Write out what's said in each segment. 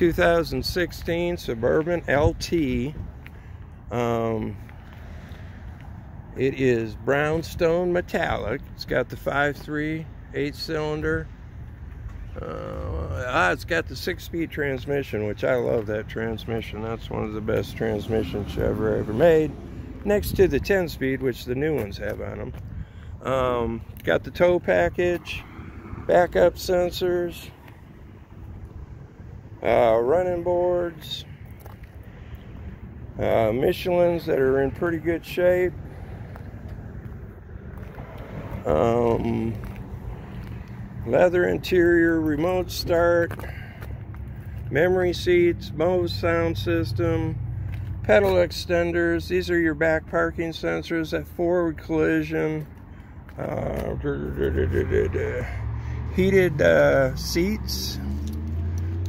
2016 Suburban LT. Um, it is brownstone metallic. It's got the 5.3 8 cylinder. Uh, ah, it's got the six-speed transmission, which I love that transmission. That's one of the best transmissions ever ever made. Next to the 10-speed, which the new ones have on them. Um, got the tow package, backup sensors, uh, running boards, uh, Michelin's that are in pretty good shape. Um, leather interior, remote start, memory seats, Bose sound system, pedal extenders. These are your back parking sensors, that forward collision, uh, heated uh, seats.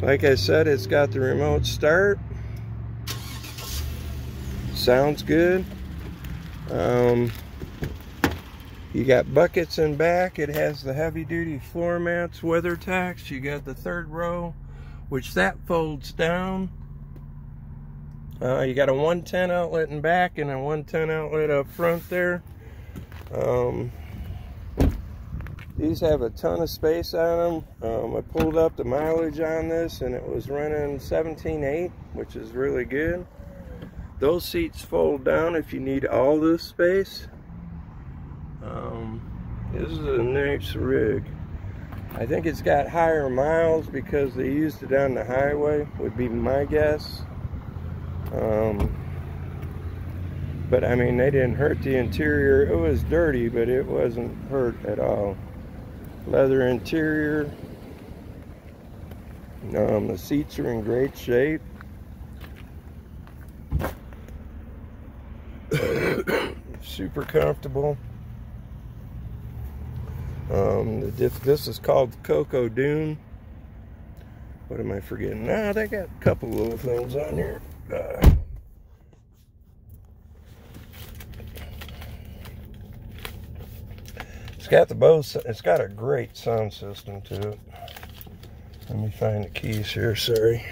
Like I said, it's got the remote start. Sounds good. Um, you got buckets in back. It has the heavy duty floor mats, WeatherTechs. You got the third row, which that folds down. Uh, you got a 110 outlet in back and a 110 outlet up front there. Um, these have a ton of space on them. Um, I pulled up the mileage on this and it was running 17.8, which is really good. Those seats fold down if you need all this space. Um, this is a nice rig. I think it's got higher miles because they used it on the highway, would be my guess. Um, but I mean, they didn't hurt the interior. It was dirty, but it wasn't hurt at all leather interior. Um, the seats are in great shape. Super comfortable. Um, this is called Cocoa Dune. What am I forgetting? Nah, they got a couple little things on here. Uh, got the Bose, it's got a great sound system to it. Let me find the keys here, sorry.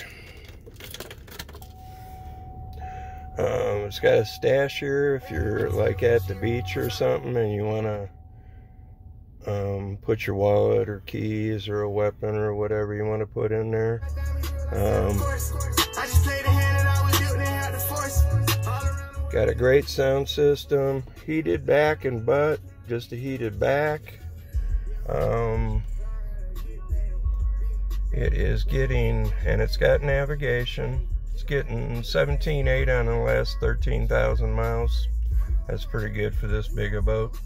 Um, it's got a stash here if you're like at the beach or something and you want to um, put your wallet or keys or a weapon or whatever you want to put in there. Um, got a great sound system, heated back and butt just a heated back. Um, it is getting, and it's got navigation. It's getting 17.8 on the last 13,000 miles. That's pretty good for this big a boat.